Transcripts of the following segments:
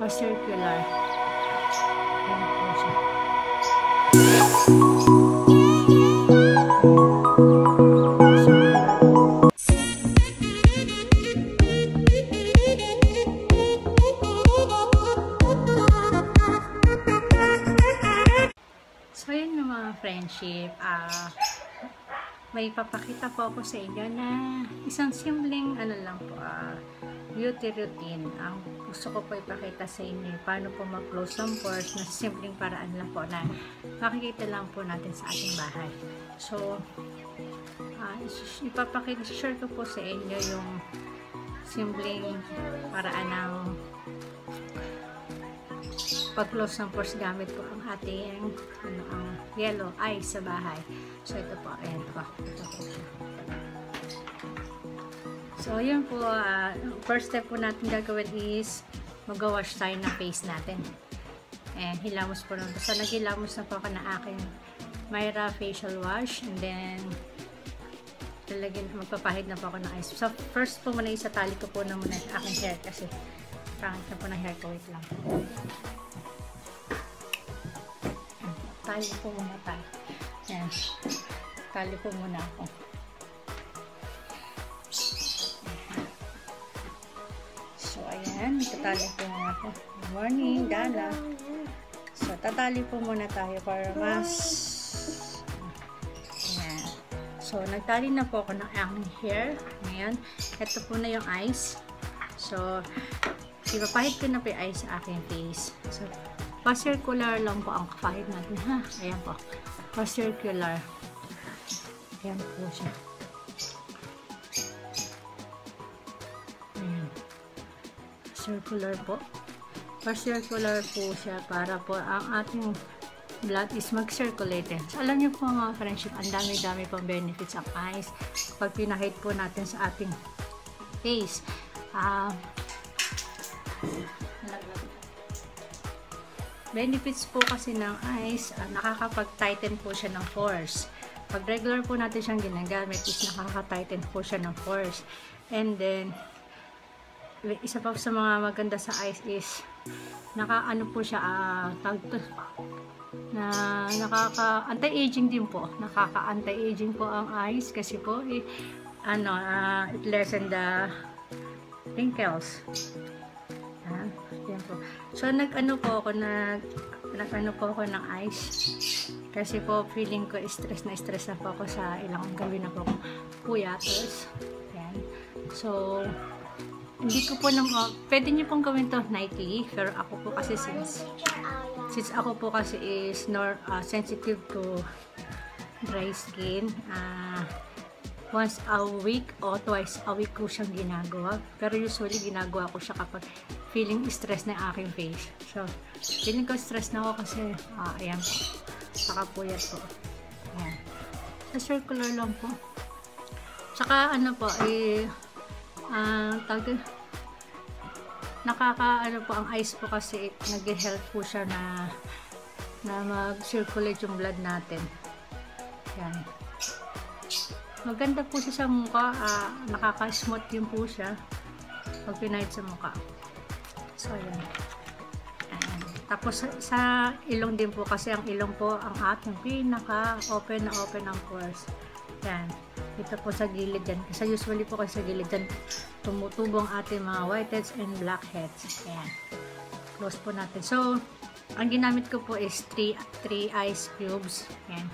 or circular. Ayan po siya. So, yun yung mga friendship. Ah, may papakita po ako sa inyo na isang simpleng ano lang po, ah, beauty routine. Ang gusto ko po ipakita sa inyo, paano po mag-close ang pores na simpleng paraan lang po na makikita lang po natin sa ating bahay. So, is- ipapakita, share ko po sa inyo yung simpleng paraan ng pag-close ng pores gamit po ang ating ano, ang yellow eyes sa bahay. So, ito po. Ayan po. Ito po. So, yun po. ah, first step po natin gagawin is mag-wash tayo ng face natin. And hilamos po lang. So, naghilamos na po ako na aking Myra facial wash. And then, talagyan, magpapahid na po ako ng ice. So, first po muna isa tali ko po na muna aking hair kasi pangit na po ng hair ko. Wait lang. Tali po muna tayo. Yan. Tali po muna ako. So, ayan. Tatali po muna ako. Good morning, Dana. So, tatali po muna tayo para mas... Ayan. So, nagtali na po ako ng aking hair. Ngayon, ito po na yung eyes. So, ipapahid ko na po yung eyes sa aking face. So, pa-circular lang po ang kapahid natin, ha? Ayan po. Pa-circular. Ayan po siya. Ayan. Circular po. Pa-circular po siya para po ang ating blood is mag-circulate. So, alam niyo po mga friendship, ang dami-dami pang benefits ang eyes pag pinahid po natin sa ating face. Ah, benefits po kasi ng eyes, uh, nakakapag-tighten po siya ng pores. Pag regular po natin siyang ginagamit, is nakaka-tighten po siya ng pores. And then, isa pa sa mga maganda sa eyes is, naka-ano po siya, uh, tag to, na nakaka anti-aging din po. Nakaka anti-aging po ang eyes kasi po eh, ano, uh, it lessen the wrinkles. Po. So, nag-ano po ako, nag, nag-ano po ako ng ice. Kasi po, feeling ko stress na stress na po ako sa ilang gawin na po akong puyatos. Yan. So, hindi ko po nang, uh, pwede niyo pong gawin to nightly, pero ako po kasi since, since ako po kasi is nor, uh, sensitive to dry skin, ah, uh, once a week o twice a week ko siyang ginagawa. Pero usually ginagawa ko siya kapag feeling stress na aking face. So, feeling ko stress na ako kasi, ah, ayan po. Nakapuyat po. Ayan. Sa circular lang po. Tsaka ano po, eh, ah, tawag nakaka, ano po, ang ice po kasi nag-help po siya na na mag-circulate yung blood natin. Yan. Maganda po siya sa mukha. Uh, nakaka-smooth din po siya pag pinahid sa mukha. So, ayan. ayan. Tapos, sa, ilong din po kasi ang ilong po ang ating pinaka-open na open ang pores. Yan. Dito po sa gilid yan. Kasi usually po kasi sa gilid yan tumutubo ang ating mga whiteheads and blackheads. Ayan. Close po natin. So, ang ginamit ko po is 3 3 ice cubes. Yan.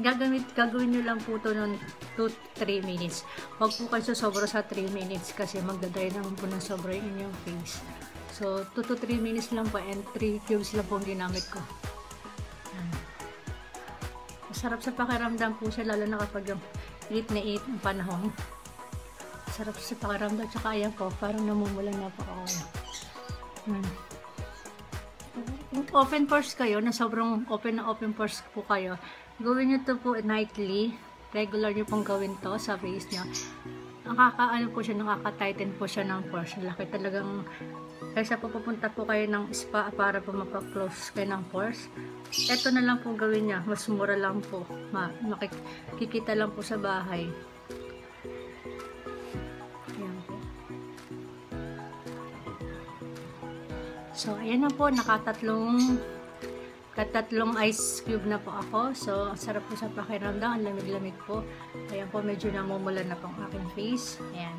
Gagamit, gagawin nyo lang po ito ng 2-3 minutes. Huwag po kayo sobra sa 3 minutes kasi magdadry naman po ng sobra yung inyong face. So, 2-3 minutes lang po and 3 cubes lang po ang ginamit ko. Yan. Masarap sa pakiramdam po siya lalo na kapag yung init na init ang panahon. Masarap sa pakiramdam. Tsaka ayan po, parang namumulan na po ako. Yan open pores kayo, na sobrang open na open pores po kayo, gawin nyo to po nightly. Regular nyo pong gawin to sa face nyo. Nakaka-ano po siya, nakaka-tighten po siya ng pores. Laki talagang, kaysa po pupunta po kayo ng spa para po mapa-close kayo ng pores. Ito na lang po gawin niya. Mas mura lang po. Ma makikita lang po sa bahay. So, ayan na po, nakatatlong Katatlong ice cube na po ako. So, ang sarap po sa pakiramdam. Ang lamig-lamig po. Ayan po, medyo namumula na po ang aking face. Ayan.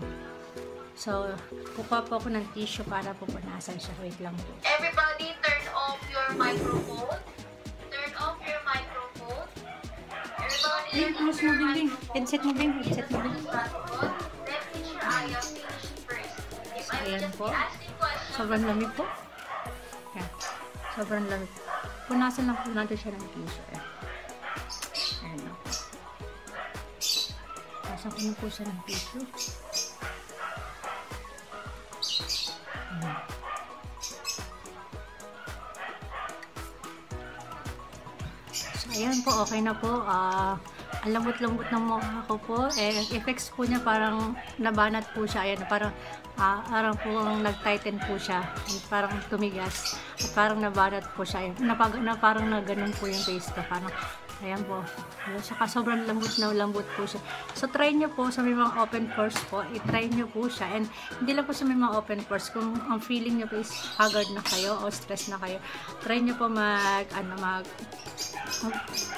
So, kukuha po ako ng tissue para po punasan siya. Wait lang po. Everybody, turn off your microphone. Turn off your microphone. Everybody, turn off your microphone. Headset mo, Bing. Headset mo, Bing. Microphone. Let teacher Aya finish first. If I just po. be asking questions, Sobrang lamig po. Ayan. Sobrang lamig. Punasan lang po natin siya ng tissue. Eh. Ayan na. Punasan ko na po siya ng tissue. So, ayan po, okay na po. Ah, ang lambot-lambot ng mukha ko po. Eh, effects po niya parang nabanat po siya. Ayan, parang, ah, parang po nag-tighten po siya. And parang tumigas. At parang nabanat po siya. Ayan, napag, na, parang na ganun po yung face ko. Parang, ayan po. Ayan, Saka sobrang lambot na lambot po siya. So, try nyo po sa may mga open pores po. I-try nyo po siya. And hindi lang po sa may mga open pores. Kung ang feeling nyo po is haggard na kayo o stress na kayo, try nyo po mag, ano, mag,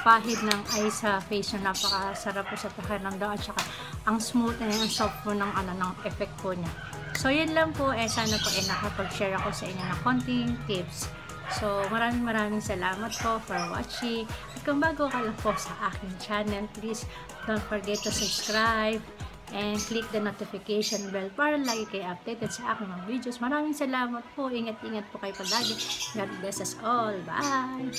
pahid ng ice sa face nyo. Napakasarap po sa pakiramdam at saka ang smooth and ang soft po ng, ano, ng effect po niya. So, yun lang po. Eh, sana po eh, nakapag-share ako sa inyo ng konting tips. So, maraming maraming salamat po for watching. At kung bago ka lang po sa aking channel, please don't forget to subscribe and click the notification bell para lagi kayo updated sa aking mga videos. Maraming salamat po. Ingat-ingat po kayo palagi. God bless us all. Bye!